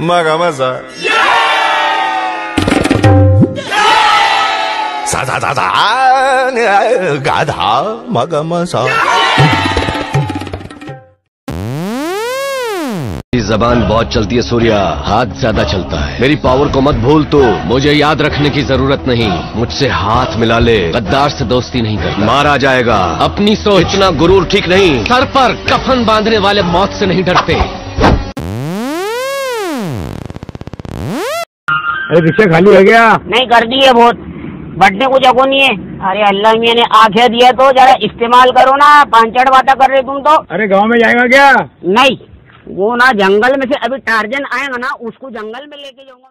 मगा मज़ा सा सा सा सा गाधा मगा मज़ा जबान बहुत चलती है सूर्या। हाथ ज़्यादा चलता है। मेरी पावर को मत भूल तू। मुझे याद रखने की ज़रूरत नहीं। मुझसे हाथ मिला ले। गद्दार से दोस्ती नहीं करता। मारा जाएगा। अपनी सोच इतना गुरूर ठीक नहीं। सर पर कफन बांधने वाले मौत से नहीं डरते। अरे रिक्शा खाली है क्या? नहीं कर दी है बहुत। बढ़ने को जगह नहीं है। अरे अल्लाह मियाँ ने आखे दिया तो जरा इस्तेमाल करो ना। पांचड़ बातें कर रहे तुम तो। अरे गाँव में जाएगा क्या? नहीं वो ना जंगल में से अभी टार्जन आएगा ना उसको जंगल में लेके जाऊँगा